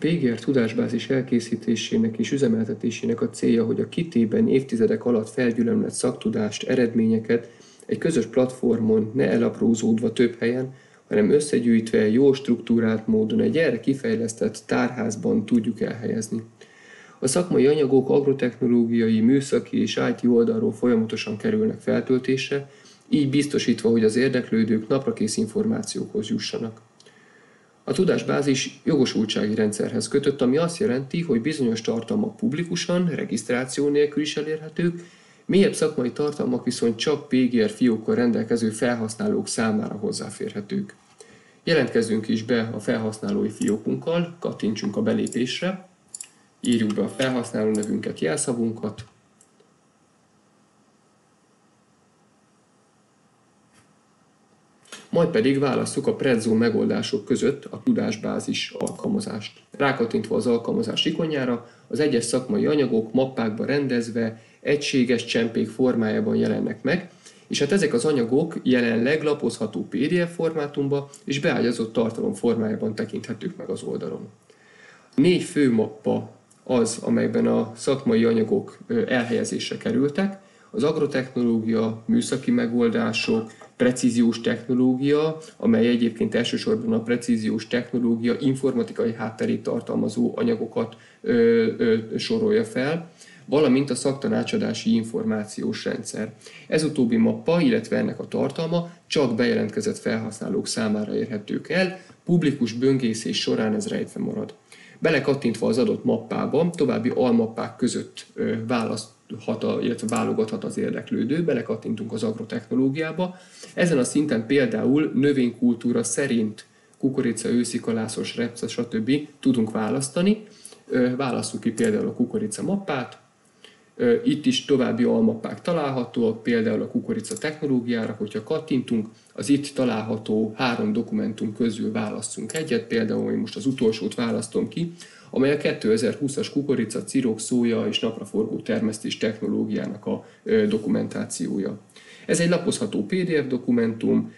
PGR tudásbázis elkészítésének és üzemeltetésének a célja, hogy a kitében évtizedek alatt felgyülemlett szaktudást, eredményeket egy közös platformon ne elaprózódva több helyen, hanem összegyűjtve jó struktúrált módon egy erre kifejlesztett tárházban tudjuk elhelyezni. A szakmai anyagok agrotechnológiai, műszaki és IT oldalról folyamatosan kerülnek feltöltésre, így biztosítva, hogy az érdeklődők naprakész információkhoz jussanak. A tudásbázis jogosultsági rendszerhez kötött, ami azt jelenti, hogy bizonyos tartalmak publikusan, regisztráció nélkül is elérhetők, mélyebb szakmai tartalmak viszont csak PGR fiókkal rendelkező felhasználók számára hozzáférhetők. Jelentkezzünk is be a felhasználói fiókunkkal, kattintsunk a belépésre, írjuk be a felhasználó nevünket, jelszavunkat, majd pedig válasszuk a Prezzo megoldások között a tudásbázis alkalmazást. Rákattintva az alkalmazás ikonjára, az egyes szakmai anyagok mappákba rendezve, egységes csempék formájában jelennek meg, és hát ezek az anyagok jelenleg lapozható PDF formátumba és beágyazott tartalom formájában tekinthetők meg az oldalon. Négy fő mappa az, amelyben a szakmai anyagok elhelyezésre kerültek, az agrotechnológia, műszaki megoldások, precíziós technológia, amely egyébként elsősorban a precíziós technológia informatikai hátterét tartalmazó anyagokat ö, ö, sorolja fel, valamint a szaktanácsadási információs rendszer. Ez utóbbi mappa, illetve ennek a tartalma csak bejelentkezett felhasználók számára érhetők el, publikus böngészés során ez rejtve marad. Belekattintva az adott mappába, további almappák között választhat, illetve válogathat az érdeklődő, belekattintunk az agrotechnológiába. Ezen a szinten például növénykultúra szerint kukorica, őszikalászos, repce, stb. tudunk választani. Választjuk ki például a kukorica mappát, itt is további almappák találhatóak, például a kukorica technológiára, hogyha kattintunk, az itt található három dokumentum közül választunk egyet, például én most az utolsót választom ki, amely a 2020-as kukorica, cirok, szója és napraforgó termesztés technológiának a dokumentációja. Ez egy lapozható PDF dokumentum,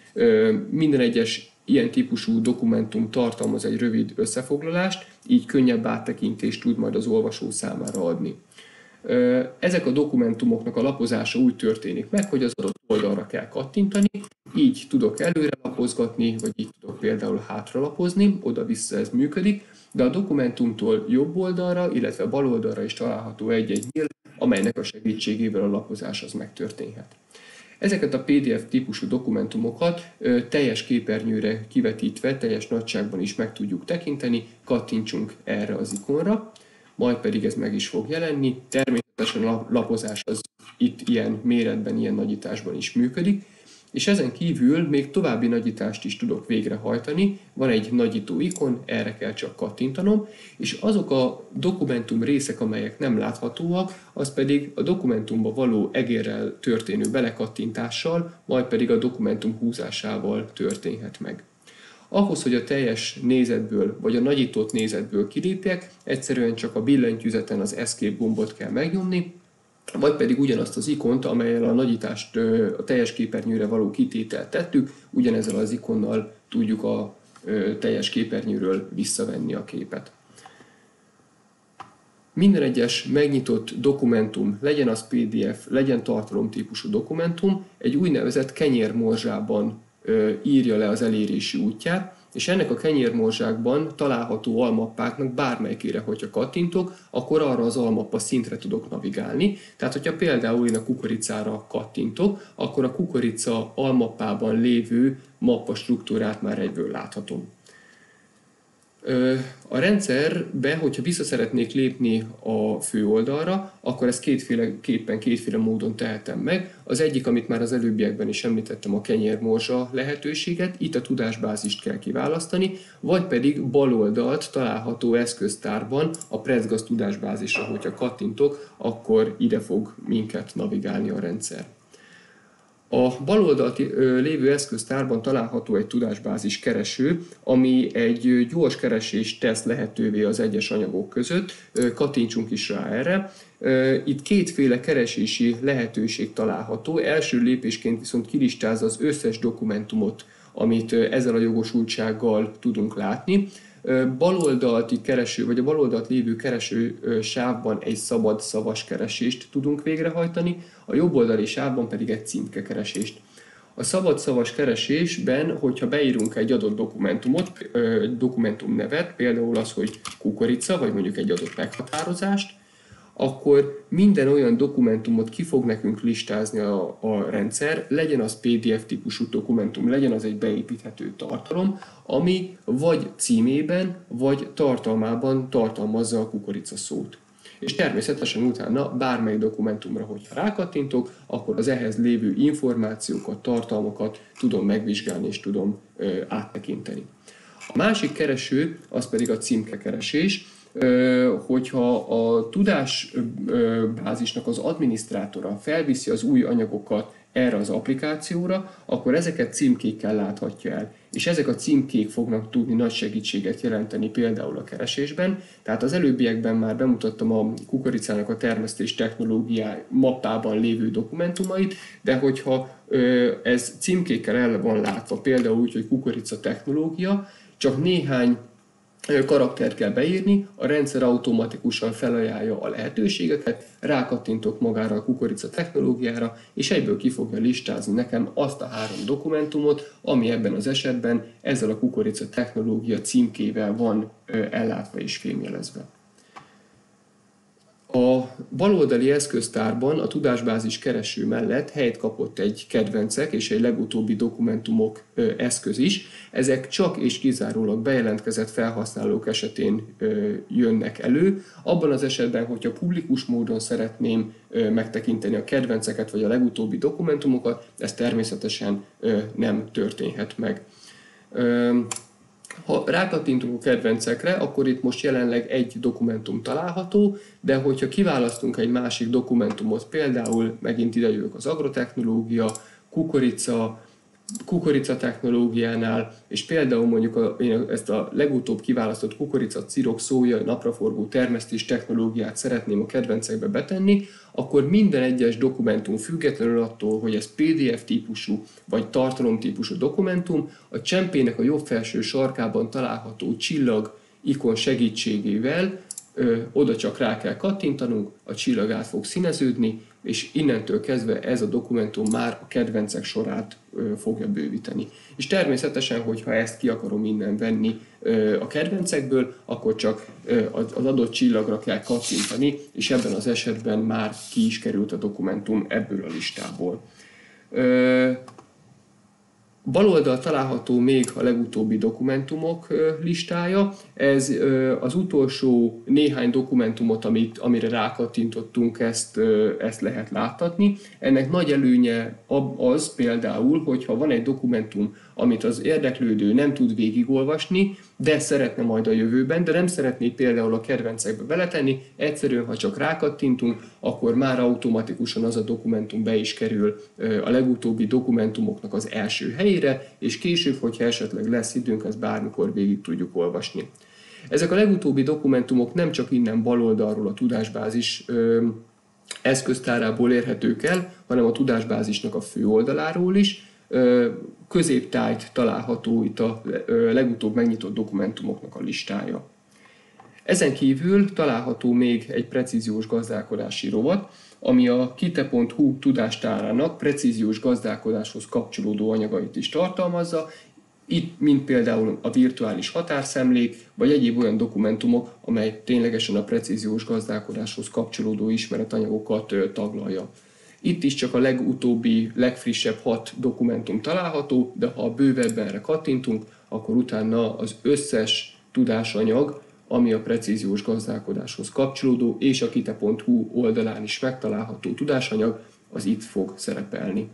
minden egyes ilyen típusú dokumentum tartalmaz egy rövid összefoglalást, így könnyebb áttekintést tud majd az olvasó számára adni. Ezek a dokumentumoknak a lapozása úgy történik meg, hogy az adott oldalra kell kattintani, így tudok előre lapozgatni, vagy így például hátra lapozni, oda-vissza ez működik, de a dokumentumtól jobb oldalra, illetve bal oldalra is található egy-egy nyíl, amelynek a segítségével a lapozás az megtörténhet. Ezeket a PDF típusú dokumentumokat teljes képernyőre kivetítve, teljes nagyságban is meg tudjuk tekinteni, kattintsunk erre az ikonra, majd pedig ez meg is fog jelenni. Természetesen a lapozás az itt ilyen méretben, ilyen nagyításban is működik, és ezen kívül még további nagyítást is tudok végrehajtani. Van egy nagyító ikon, erre kell csak kattintanom, és azok a dokumentum részek, amelyek nem láthatóak, az pedig a dokumentumba való egérrel történő belekattintással, majd pedig a dokumentum húzásával történhet meg. Ahhoz, hogy a teljes nézetből, vagy a nagyított nézetből kilépjek, egyszerűen csak a billentyűzeten az Escape gombot kell megnyomni, vagy pedig ugyanazt az ikont, amelyel a nagyítást a teljes képernyőre való kitételt tettük, ugyanezzel az ikonnal tudjuk a teljes képernyőről visszavenni a képet. Minden egyes megnyitott dokumentum, legyen az PDF, legyen tartalomtípusú dokumentum, egy úgynevezett kenyérmorzsában írja le az elérési útját, és ennek a kenyérmorzsákban található almappáknak bármelyikére, hogyha kattintok, akkor arra az almappa szintre tudok navigálni. Tehát, hogyha például én a kukoricára kattintok, akkor a kukorica almappában lévő mappa struktúrát már egyből láthatom. A rendszerbe, hogyha vissza szeretnék lépni a fő oldalra, akkor ezt kétféle, képen, kétféle módon tehetem meg. Az egyik, amit már az előbbiekben is említettem, a kenyérmorzsa lehetőséget, itt a tudásbázist kell kiválasztani, vagy pedig bal oldalt található eszköztárban a Prezgaz tudásbázisra, hogyha kattintok, akkor ide fog minket navigálni a rendszer. A baloldalt lévő eszköztárban található egy tudásbázis kereső, ami egy gyors keresést tesz lehetővé az egyes anyagok között. Kattintsunk is rá erre. Itt kétféle keresési lehetőség található. Első lépésként viszont kilistázza az összes dokumentumot, amit ezzel a jogosultsággal tudunk látni. Baloldalti kereső, vagy a baloldalt lévő kereső sávban egy szabad szavas keresést tudunk végrehajtani, a jobb oldali sávban pedig egy címke keresést. A szabad szavas keresésben, hogyha beírunk egy adott dokumentumot, egy dokumentum nevet, például az, hogy kukorica, vagy mondjuk egy adott meghatározást, akkor minden olyan dokumentumot ki fog nekünk listázni a, a rendszer, legyen az PDF típusú dokumentum, legyen az egy beépíthető tartalom, ami vagy címében, vagy tartalmában tartalmazza a kukorica szót. És természetesen utána bármely dokumentumra, hogyha rákattintok, akkor az ehhez lévő információkat, tartalmakat tudom megvizsgálni és tudom ö, áttekinteni. A másik kereső az pedig a címkekeresés, hogyha a tudásbázisnak az adminisztrátora felviszi az új anyagokat erre az applikációra, akkor ezeket címkékkel láthatja el. És ezek a címkék fognak tudni nagy segítséget jelenteni például a keresésben. Tehát az előbbiekben már bemutattam a kukoricának a termesztés technológiá mappában lévő dokumentumait, de hogyha ez címkékkel el van látva, például úgy, hogy kukorica technológia, csak néhány karaktert kell beírni, a rendszer automatikusan felajánlja a lehetőségeket, rákattintok magára a kukorica technológiára, és egyből ki fogja listázni nekem azt a három dokumentumot, ami ebben az esetben ezzel a kukorica technológia címkével van ellátva és fémjelezve. A baloldali eszköztárban a tudásbázis kereső mellett helyet kapott egy kedvencek és egy legutóbbi dokumentumok eszköz is. Ezek csak és kizárólag bejelentkezett felhasználók esetén jönnek elő. Abban az esetben, hogyha publikus módon szeretném megtekinteni a kedvenceket vagy a legutóbbi dokumentumokat, ez természetesen nem történhet meg. Ha rákattintunk a kedvencekre, akkor itt most jelenleg egy dokumentum található, de hogyha kiválasztunk egy másik dokumentumot, például megint ide jövök az agrotechnológia, kukorica, kukorica technológiánál, és például mondjuk a, én ezt a legutóbb kiválasztott kukorica, cirok, szója, napraforgó termesztés technológiát szeretném a kedvencekbe betenni, akkor minden egyes dokumentum függetlenül attól, hogy ez PDF típusú vagy tartalom típusú dokumentum, a csempének a jobb felső sarkában található csillag ikon segítségével ö, oda csak rá kell kattintanunk, a csillag át fog színeződni, és innentől kezdve ez a dokumentum már a kedvencek sorát ö, fogja bővíteni. És természetesen, hogyha ezt ki akarom innen venni ö, a kedvencekből, akkor csak ö, az adott csillagra kell kattintani, és ebben az esetben már ki is került a dokumentum ebből a listából. Ö, Bal oldal található még a legutóbbi dokumentumok listája. Ez az utolsó néhány dokumentumot, amit, amire rákattintottunk, ezt, ezt lehet láttatni. Ennek nagy előnye az például, hogyha van egy dokumentum, amit az érdeklődő nem tud végigolvasni, de szeretne majd a jövőben, de nem szeretné például a kedvencekbe beletenni, egyszerűen, ha csak rákattintunk, akkor már automatikusan az a dokumentum be is kerül a legutóbbi dokumentumoknak az első helyére, és később, hogyha esetleg lesz időnk, ezt bármikor végig tudjuk olvasni. Ezek a legutóbbi dokumentumok nem csak innen baloldalról a tudásbázis eszköztárából érhetők el, hanem a tudásbázisnak a fő oldaláról is, középtájt található itt a legutóbb megnyitott dokumentumoknak a listája. Ezen kívül található még egy precíziós gazdálkodási rovat, ami a kite.hu tudástárának precíziós gazdálkodáshoz kapcsolódó anyagait is tartalmazza, itt mint például a virtuális határszemlék, vagy egyéb olyan dokumentumok, amely ténylegesen a precíziós gazdálkodáshoz kapcsolódó ismeretanyagokat taglalja. Itt is csak a legutóbbi, legfrissebb hat dokumentum található, de ha bővebbenre kattintunk, akkor utána az összes tudásanyag, ami a precíziós gazdálkodáshoz kapcsolódó, és a kite.hu oldalán is megtalálható tudásanyag, az itt fog szerepelni.